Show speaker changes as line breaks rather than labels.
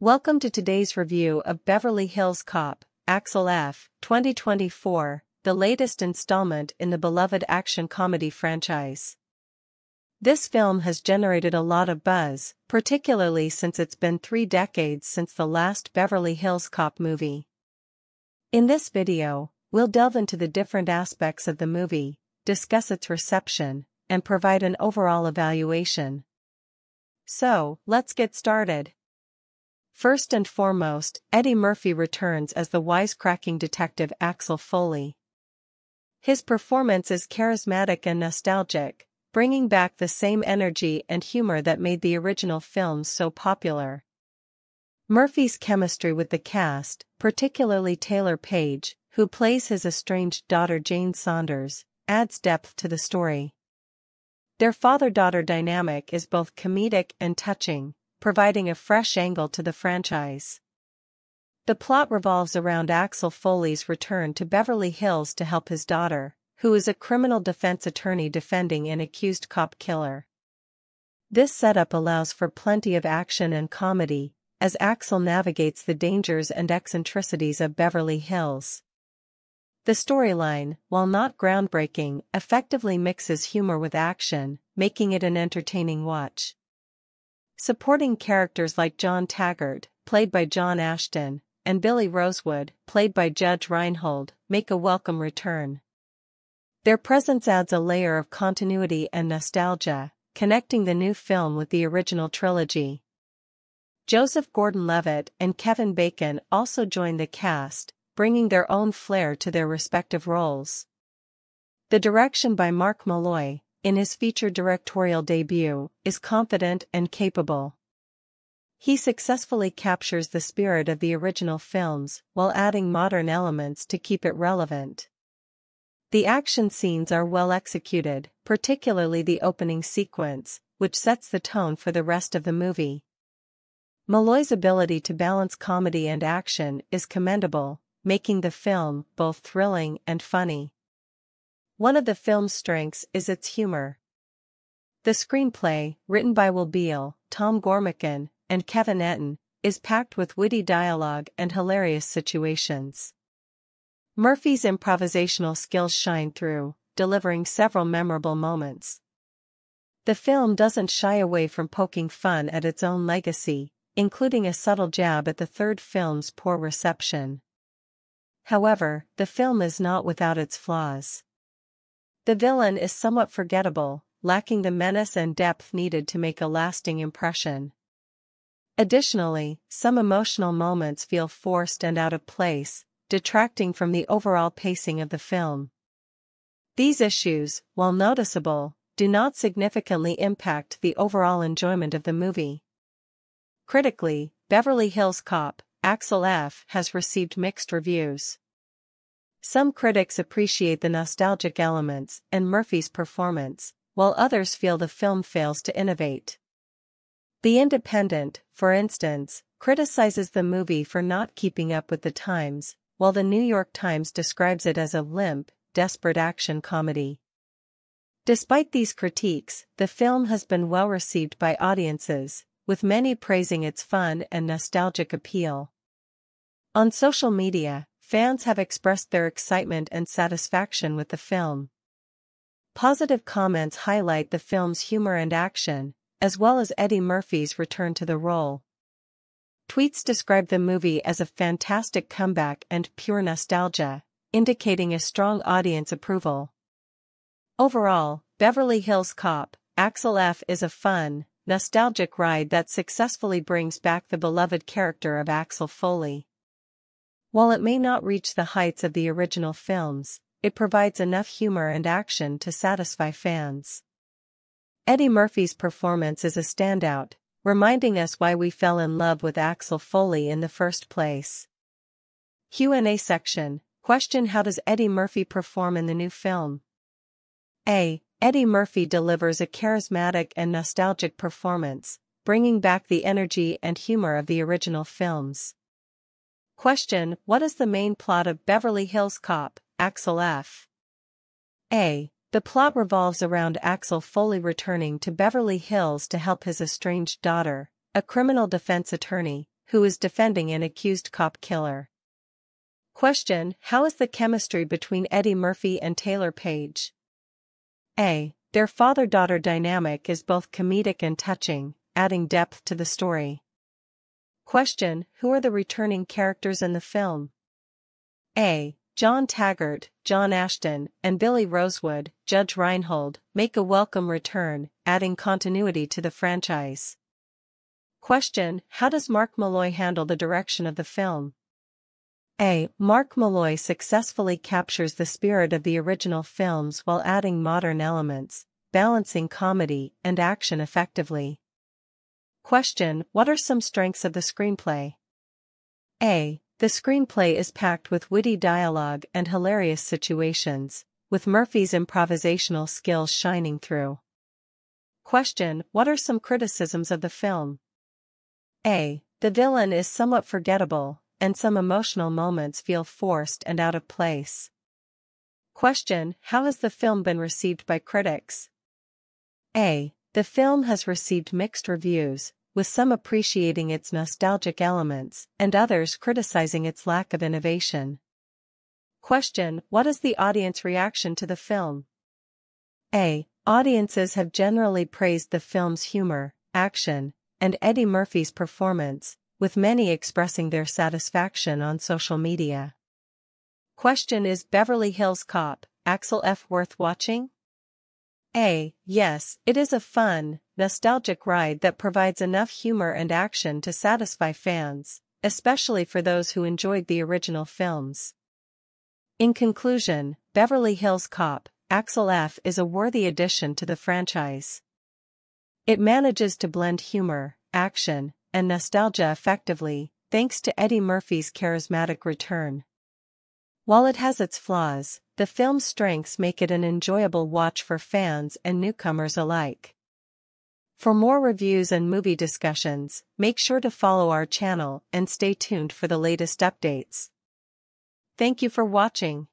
Welcome to today's review of Beverly Hills Cop, Axel F. 2024, the latest installment in the beloved action comedy franchise. This film has generated a lot of buzz, particularly since it's been three decades since the last Beverly Hills Cop movie. In this video, we'll delve into the different aspects of the movie, discuss its reception, and provide an overall evaluation. So, let's get started. First and foremost, Eddie Murphy returns as the wisecracking detective Axel Foley. His performance is charismatic and nostalgic, bringing back the same energy and humor that made the original films so popular. Murphy's chemistry with the cast, particularly Taylour Paige, who plays his estranged daughter Jane Saunders, adds depth to the story. Their father-daughter dynamic is both comedic and touching, providing a fresh angle to the franchise. The plot revolves around Axel Foley's return to Beverly Hills to help his daughter, who is a criminal defense attorney defending an accused cop killer. This setup allows for plenty of action and comedy, as Axel navigates the dangers and eccentricities of Beverly Hills. The storyline, while not groundbreaking, effectively mixes humor with action, making it an entertaining watch. Supporting characters like John Taggart, played by John Ashton, and Billy Rosewood, played by Judge Reinhold, make a welcome return. Their presence adds a layer of continuity and nostalgia, connecting the new film with the original trilogy. Joseph Gordon-Levitt and Kevin Bacon also join the cast, bringing their own flair to their respective roles. The direction by Mark Molloy, in his feature directorial debut, is confident and capable. He successfully captures the spirit of the original films while adding modern elements to keep it relevant. The action scenes are well executed, particularly the opening sequence, which sets the tone for the rest of the movie. Molloy's ability to balance comedy and action is commendable, making the film both thrilling and funny. One of the film's strengths is its humor. The screenplay, written by Will Beall, Tom Gormican, and Kevin Etten, is packed with witty dialogue and hilarious situations. Murphy's improvisational skills shine through, delivering several memorable moments. The film doesn't shy away from poking fun at its own legacy, including a subtle jab at the third film's poor reception. However, the film is not without its flaws. The villain is somewhat forgettable, lacking the menace and depth needed to make a lasting impression. Additionally, some emotional moments feel forced and out of place, detracting from the overall pacing of the film. These issues, while noticeable, do not significantly impact the overall enjoyment of the movie. Critically, Beverly Hills Cop, Axel F. has received mixed reviews. Some critics appreciate the nostalgic elements and Murphy's performance, while others feel the film fails to innovate. The Independent, for instance, criticizes the movie for not keeping up with the times, while the New York Times describes it as a limp, desperate action comedy. Despite these critiques, the film has been well received by audiences, with many praising its fun and nostalgic appeal. On social media, fans have expressed their excitement and satisfaction with the film. Positive comments highlight the film's humor and action, as well as Eddie Murphy's return to the role. Tweets describe the movie as a fantastic comeback and pure nostalgia, indicating a strong audience approval. Overall, Beverly Hills Cop, Axel F is a fun, nostalgic ride that successfully brings back the beloved character of Axel Foley. While it may not reach the heights of the original films, it provides enough humor and action to satisfy fans. Eddie Murphy's performance is a standout, reminding us why we fell in love with Axel Foley in the first place. Q&A section, question How does Eddie Murphy perform in the new film? A. Eddie Murphy delivers a charismatic and nostalgic performance, bringing back the energy and humor of the original films. Question What is the main plot of Beverly Hills Cop, Axel F? A. The plot revolves around Axel Foley returning to Beverly Hills to help his estranged daughter, a criminal defense attorney, who is defending an accused cop killer. Question How is the chemistry between Eddie Murphy and Taylour Paige? A. Their father daughter dynamic is both comedic and touching, adding depth to the story. Question Who are the returning characters in the film? A. John Taggart, John Ashton, and Billy Rosewood, Judge Reinhold, make a welcome return, adding continuity to the franchise. Question How does Mark Molloy handle the direction of the film? A. Mark Molloy successfully captures the spirit of the original films while adding modern elements, balancing comedy and action effectively. Question What are some strengths of the screenplay? A. The screenplay is packed with witty dialogue and hilarious situations, with Murphy's improvisational skills shining through. Question What are some criticisms of the film? A. The villain is somewhat forgettable, and some emotional moments feel forced and out of place. Question How has the film been received by critics? A. The film has received mixed reviews, with some appreciating its nostalgic elements and others criticizing its lack of innovation. Question What is the audience reaction to the film? A. Audiences have generally praised the film's humor, action, and Eddie Murphy's performance, with many expressing their satisfaction on social media. Question Is Beverly Hills Cop, Axel F. worth watching? A. Yes, it is a fun, nostalgic ride that provides enough humor and action to satisfy fans, especially for those who enjoyed the original films. In conclusion, Beverly Hills Cop, Axel F. is a worthy addition to the franchise. It manages to blend humor, action, and nostalgia effectively, thanks to Eddie Murphy's charismatic return. While it has its flaws, the film's strengths make it an enjoyable watch for fans and newcomers alike. For more reviews and movie discussions, make sure to follow our channel and stay tuned for the latest updates. Thank you for watching.